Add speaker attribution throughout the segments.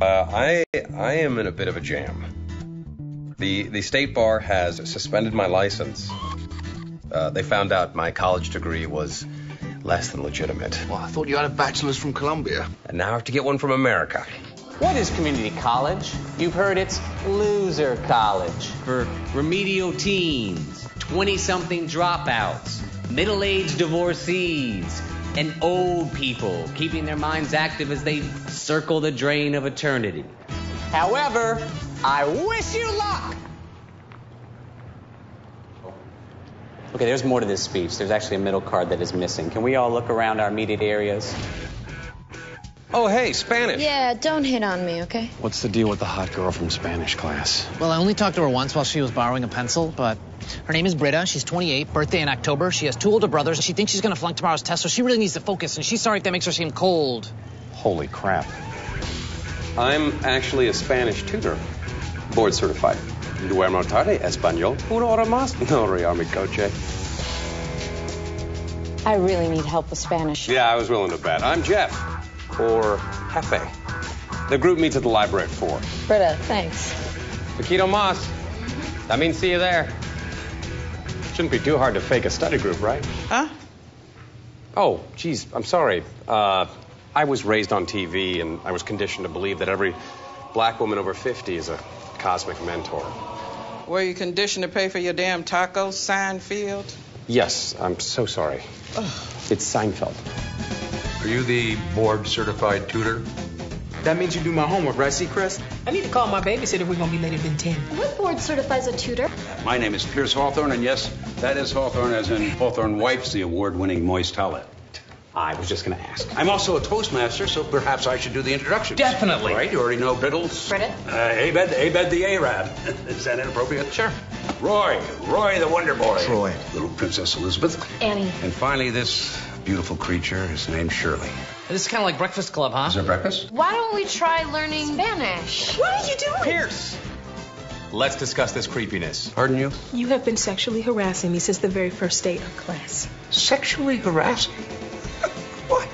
Speaker 1: Uh, I I am in a bit of a jam. The the state bar has suspended my license. Uh, they found out my college degree was less than legitimate,
Speaker 2: Well, I thought you had a bachelor's from Columbia.
Speaker 1: and now I have to get one from America.
Speaker 3: What is community college? You've heard it's loser college.
Speaker 4: for remedial teens, 20 something dropouts, middle aged divorcees, and old people keeping their minds active as they circle the drain of eternity.
Speaker 3: However, I wish you luck. Okay, there's more to this speech. There's actually a middle card that is missing. Can we all look around our immediate areas?
Speaker 1: Oh, hey, Spanish.
Speaker 5: Yeah, don't hit on me, okay?
Speaker 6: What's the deal with the hot girl from Spanish class?
Speaker 7: Well, I only talked to her once while she was borrowing a pencil, but her name is Britta. She's 28, birthday in October. She has two older brothers. She thinks she's gonna flunk tomorrow's test, so she really needs to focus, and she's sorry if that makes her seem cold.
Speaker 6: Holy crap.
Speaker 8: I'm actually a Spanish tutor, board certified. Duermo tarde, español. Una hora más. No real mi coche.
Speaker 5: I really need help with Spanish.
Speaker 8: Yeah, I was willing to bet. I'm Jeff, or Jefe. The group meets at the library at 4.
Speaker 5: Britta, thanks.
Speaker 1: Paquito Moss. That means see you there.
Speaker 8: Shouldn't be too hard to fake a study group, right?
Speaker 7: Huh?
Speaker 8: Oh, geez, I'm sorry. Uh, I was raised on TV, and I was conditioned to believe that every black woman over 50 is a cosmic mentor.
Speaker 9: Were you conditioned to pay for your damn tacos, Seinfeld?
Speaker 8: Yes, I'm so sorry. It's Seinfeld.
Speaker 2: Are you the board certified tutor?
Speaker 10: That means you do my homework, right, Seacrest?
Speaker 11: I need to call my babysitter if we're gonna be later than 10.
Speaker 5: What board certifies a tutor?
Speaker 12: My name is Pierce Hawthorne, and yes, that is Hawthorne, as in Hawthorne wipes the award winning moist towelette.
Speaker 8: I was just going to ask.
Speaker 12: I'm also a Toastmaster, so perhaps I should do the introductions.
Speaker 4: Definitely.
Speaker 12: Right? You already know Biddles.
Speaker 5: Britta?
Speaker 12: Uh, Abed, Abed the Arab. is that inappropriate?
Speaker 7: Sure.
Speaker 12: Roy, Roy the Wonder Boy.
Speaker 2: Troy.
Speaker 12: Little Princess Elizabeth.
Speaker 5: Annie.
Speaker 12: And finally, this beautiful creature His named Shirley.
Speaker 7: This is kind of like Breakfast Club, huh?
Speaker 12: Is there breakfast?
Speaker 5: Why don't we try learning Spanish?
Speaker 11: What are you doing?
Speaker 4: Pierce! Let's discuss this creepiness.
Speaker 12: Pardon you?
Speaker 11: You have been sexually harassing me since the very first day of class.
Speaker 12: Sexually harassing? What?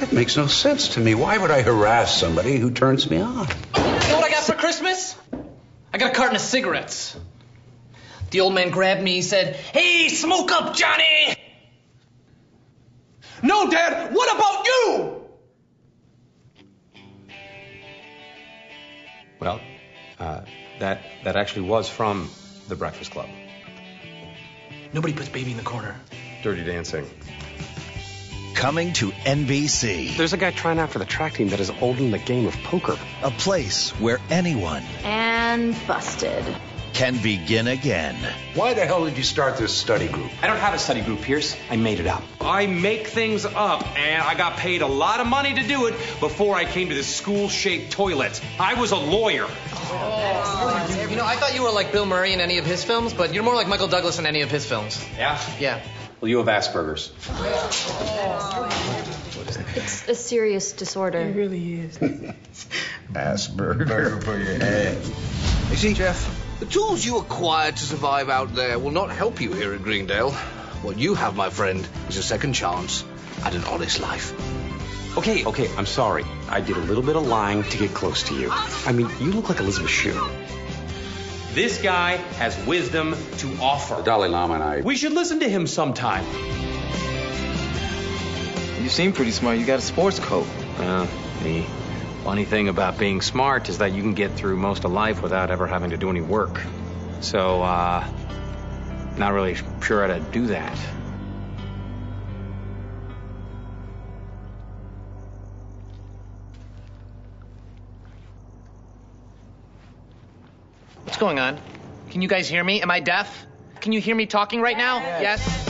Speaker 12: That makes no sense to me. Why would I harass somebody who turns me on?
Speaker 7: You know what I got for Christmas? I got a carton of cigarettes. The old man grabbed me. He said, Hey, smoke up, Johnny! No, Dad, what about you?
Speaker 8: Well, uh, that, that actually was from The Breakfast Club.
Speaker 7: Nobody puts baby in the corner.
Speaker 8: Dirty Dancing.
Speaker 13: Coming to NBC,
Speaker 8: There's a guy trying out for the track team that is old in the game of poker.
Speaker 13: a place where anyone
Speaker 5: And busted.
Speaker 13: Can begin again.
Speaker 12: Why the hell did you start this study group?
Speaker 4: I don't have a study group, Pierce. I made it up. I make things up, and I got paid a lot of money to do it before I came to this school shaped toilet. I was a lawyer.
Speaker 7: You know, I thought you were like Bill Murray in any of his films, but you're more like Michael Douglas in any of his films.
Speaker 4: Yeah?
Speaker 7: Yeah.
Speaker 8: Well, you have Asperger's.
Speaker 5: It's a serious disorder.
Speaker 11: It really is.
Speaker 2: Asperger for your head. You see, Jeff, the tools you acquired to survive out there will not help you here in Greendale. What you have, my friend, is a second chance at an honest life.
Speaker 8: Okay, okay, I'm sorry. I did a little bit of lying to get close to you. I mean, you look like Elizabeth Shue.
Speaker 4: This guy has wisdom to offer.
Speaker 12: The Dalai Lama and I.
Speaker 4: We should listen to him sometime.
Speaker 10: You seem pretty smart. You got a sports coat.
Speaker 4: Uh, well, the funny thing about being smart is that you can get through most of life without ever having to do any work. So, uh, not really sure how to do that.
Speaker 7: What's going on? Can you guys hear me? Am I deaf? Can you hear me talking right now? Yes?